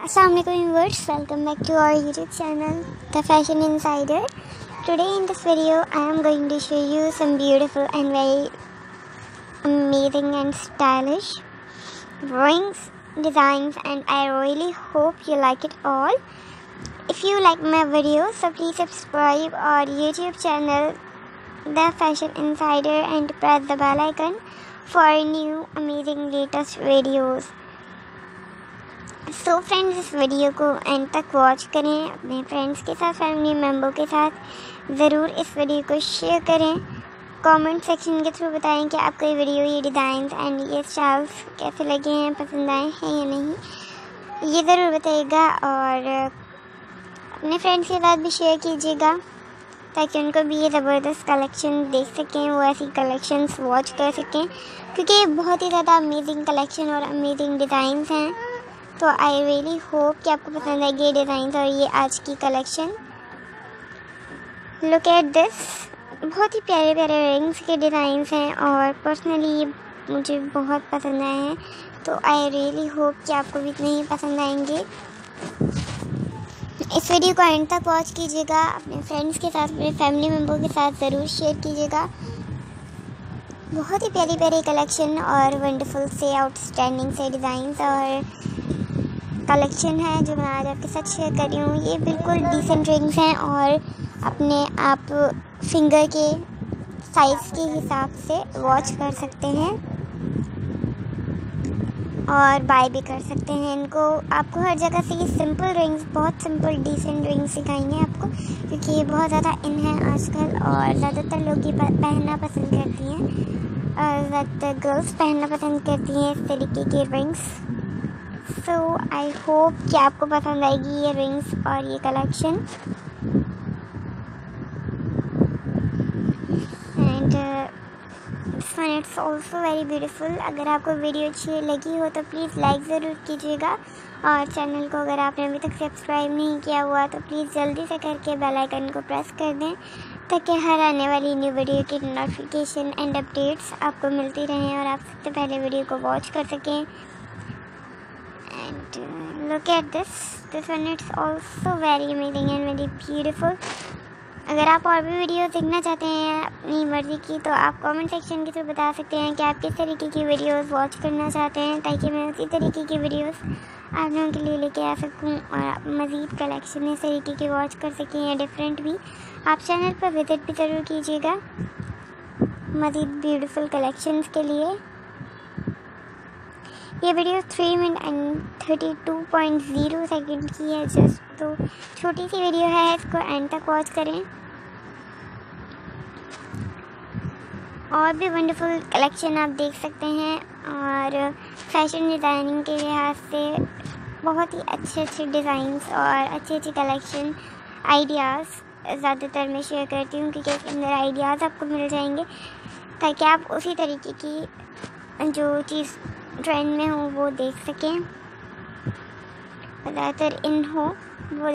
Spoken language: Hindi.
Assalamualaikum viewers, welcome back to our YouTube channel, The Fashion Insider. Today in this video, I am going to show you some beautiful and very amazing and stylish rings, designs and I really hope you like it all. If you like my video, so please subscribe our YouTube channel, The Fashion Insider and press the bell icon for new amazing latest videos. So friends इस वीडियो को एंड तक वॉच करें, अपने फ्रेंड्स के साथ फैमिली मेंबर के साथ। ज़रूर इस वीडियो को शेयर करें। कमेंट सेक्शन के थ्रू बताएँ कि आपको ये वीडियो ये डिज़ाइंस एंड ये स्टाइल्स कैसे लगे हैं, पसंद आए हैं या नहीं। ये ज़रूर बताइएगा और अपने फ्रेंड्स के साथ भी शेयर कीजिएगा, ताकि उनको भी ये ज़बरदस्त कलेक्शन देख सकें, वो ऐसी कलेक्शंस वॉच कर सकें। क्योंकि बहुत ही ज़्यादा अमेजिंग कलेक्शन और अमेजिंग डिज़ाइंस हैं। तो आई रियली होप कि आपको पसंद आएगी ये डिज़ाइन और ये आज की कलेक्शन लुक एट दिस बहुत ही प्यारे प्यारे रिंग्स के डिज़ाइंस हैं और पर्सनली ये मुझे बहुत पसंद आए हैं. तो आई रियली होप कि आपको भी इतने ही पसंद आएँगे. इस वीडियो को एंड तक वॉच कीजिएगा. अपने फ्रेंड्स के साथ, अपने फैमिली मेंबर के साथ ज़रूर शेयर कीजिएगा. बहुत ही प्यारी प्यारी कलेक्शन और वंडरफुल से आउटस्टैंडिंग से डिज़ाइंस और कलेक्शन है जो मैं आज आपके साथ शेयर कर रही हूँ। ये बिल्कुल डिसेंट रिंग्स हैं और अपने आप फिंगर के साइज़ के हिसाब से वॉच कर सकते हैं और बाय भी कर सकते हैं। इनको आपको हर जगह से ये सिंपल रिंग्स बहुत सिंपल डिसेंट रिंग्स सिखाएँगे आपको, क्योंकि ये बहुत ज़्यादा इन है आजकल और ज़्यादातर लोग ये पहनना पसंद करती हैं। ज़्यादातर गर्ल्स पहनना पसंद करती हैं इस तरीके के रिंग्स सो आई होप कि आपको पसंद आएगी ये रिंग्स और ये collection and one it's also very beautiful अगर आपको वीडियो अच्छी लगी हो तो प्लीज़ लाइक ज़रूर कीजिएगा. और चैनल को अगर आपने अभी तक सब्सक्राइब नहीं किया हुआ तो प्लीज़ जल्दी से करके बेल आइकन को प्रेस कर दें, ताकि हर आने वाली न्यू वीडियो की नोटिफिकेशन एंड अपडेट्स आपको मिलती रहें और आप सबसे पहले वीडियो को वॉच कर सकें. And uh, look at this. This one it's also very amazing and very beautiful. अगर आप और भी वीडियो देखना चाहते हैं अपनी मर्ज़ी की तो आप कमेंट सेक्शन के थ्रू बता सकते हैं कि आप किस तरीके की वीडियोस वॉच करना चाहते हैं ताकि मैं उसी तरीके की वीडियोस आप लोगों के लिए लेके आ सकूँ और आप मज़ीद कलेक्शन इस तरीके की वॉच कर सकें या डिफरेंट भी। आप चैनल पर विज़िट भी ज़रूर कीजिएगा। मज़ीद ब्यूटीफुल कलेक्शंस के लिए। ये video three minute and thirty two point zero second की है जस्ट तो छोटी सी वीडियो है, इसको एंड तक वॉच करें। और भी वंडरफुल कलेक्शन आप देख सकते हैं, और फ़ैशन डिज़ाइनिंग के लिहाज से बहुत ही अच्छे अच्छे डिज़ाइंस और अच्छे अच्छे कलेक्शन आइडियाज़ ज़्यादातर मैं शेयर करती हूँ, क्योंकि इसके अंदर आइडियाज़ आपको मिल जाएँगे, ताकि आप उसी तरीके की जो चीज़ ट्रेंड में हो वो देख सकें। ज़्यादातर इन हो वो